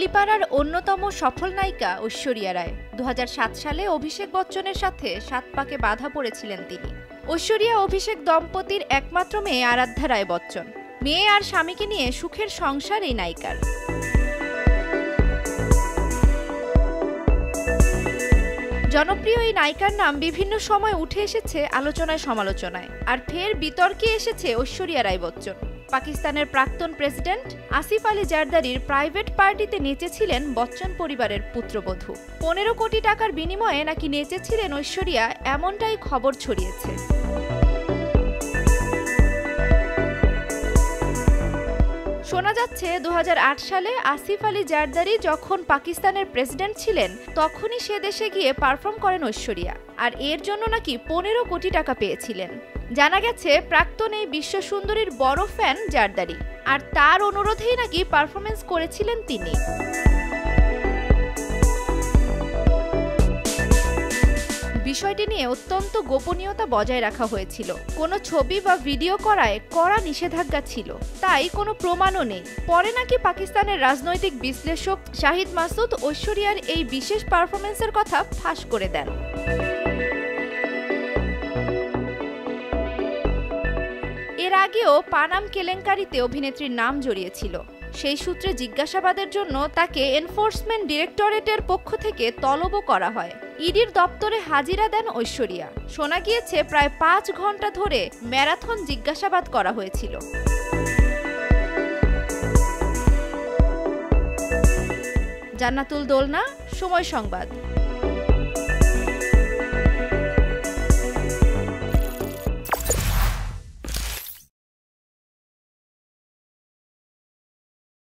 টলিপাড়ার অন্যতম সফল নায়িকা ঐশ্বরিয়া রায়। দু হাজার সাত সালে অভিষেক বচ্চনের সাথে সাত পাকে বাধা পড়েছিলেন তিনি। ঐশ্বরিয়া অভিষেক দম্পতির একমাত্র মেয়ে আরাধ্যা রায় বচ্চন। মেয়ে আর স্বামীকে নিয়ে সুখের সংসার এই নায়িকার। জনপ্রিয় এই নায়িকার নাম বিভিন্ন সময় উঠে এসেছে আলোচনায় সমালোচনায় আর ফের বিতর্কে এসেছে ঐশ্বরিয়া রায় বচ্চন। পাকিস্তানের প্রাক্তন প্রেসিডেন্ট আসিফ আলী জারদারির প্রাইভেট পার্টিতে নেচেছিলেন বচ্চন পরিবারের পুত্রবধূ। পনেরো কোটি টাকার বিনিময়ে নাকি নেচেছিলেন ঐশ্বরিয়া, এমনটাই খবর ছড়িয়েছে। যাচ্ছে দু সালে আসিফ আলী জারদারি যখন পাকিস্তানের প্রেসিডেন্ট ছিলেন, তখনই সে দেশে গিয়ে পারফর্ম করেন ঐশ্বরিয়া, আর এর জন্য নাকি পনেরো কোটি টাকা পেয়েছিলেন। জানা গেছে, প্রাক্তন এই বিশ্ব সুন্দরীর বড় ফ্যান জারদারি, আর তার অনুরোধেই নাকি পারফরমেন্স করেছিলেন তিনি। বিষয়টি নিয়ে অত্যন্ত গোপনীয়তা বজায় রাখা হয়েছিল। কোনো ছবি বা ভিডিও করায় কড়া নিষেধাজ্ঞা ছিল। তাই কোনো প্রমাণও নেই। পরে নাকি পাকিস্তানের রাজনৈতিক বিশ্লেষক শাহিদ মাসুদ ঐশ্বরিয়ার এই বিশেষ পারফরমেন্সের কথা ফাঁস করে দেন। এর আগেও পানাম কেলেঙ্কারিতে অভিনেত্রীর নাম জড়িয়েছিল। সেই সূত্রে জিজ্ঞাসাবাদের জন্য তাকে এনফোর্সমেন্ট ডিরেক্টরেটের পক্ষ থেকে তলবও করা হয়। ইডির দপ্তরে হাজিরা দেন ঐশ্বরিয়া। শোনা গিয়েছে, প্রায় পাঁচ ঘণ্টা ধরে ম্যারাথন জিজ্ঞাসাবাদ করা হয়েছিল। জান্নাতুল দোলনা, সময় সংবাদ।